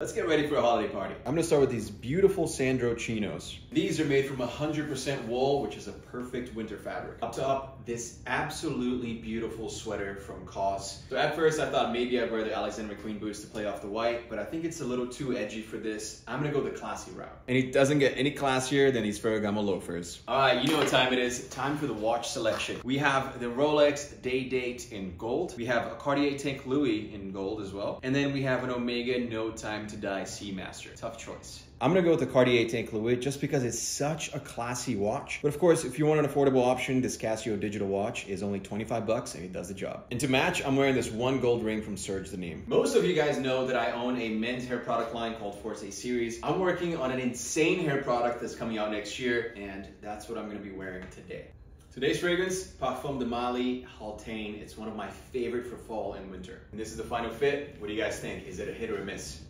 Let's get ready for a holiday party. I'm gonna start with these beautiful Sandro chinos. These are made from 100% wool, which is a perfect winter fabric. Up top, this absolutely beautiful sweater from COS. So at first I thought maybe I'd wear the Alexander McQueen boots to play off the white, but I think it's a little too edgy for this. I'm gonna go the classy route. And he doesn't get any classier than these Ferragamo loafers. All right, you know what time it is. Time for the watch selection. We have the Rolex Day Date in gold. We have a Cartier Tank Louis in gold as well. And then we have an Omega No Time to Die Seamaster. Tough choice. I'm gonna go with the Cartier Tank Louis just because it's such a classy watch. But of course, if you want an affordable option, this Casio digital watch is only 25 bucks and it does the job. And to match, I'm wearing this one gold ring from Serge Denimes. Most of you guys know that I own a men's hair product line called Forte Series. I'm working on an insane hair product that's coming out next year, and that's what I'm gonna be wearing today. Today's fragrance, Parfums de Marly Haltane. It's one of my favorite for fall and winter. And this is the final fit. What do you guys think? Is it a hit or a miss?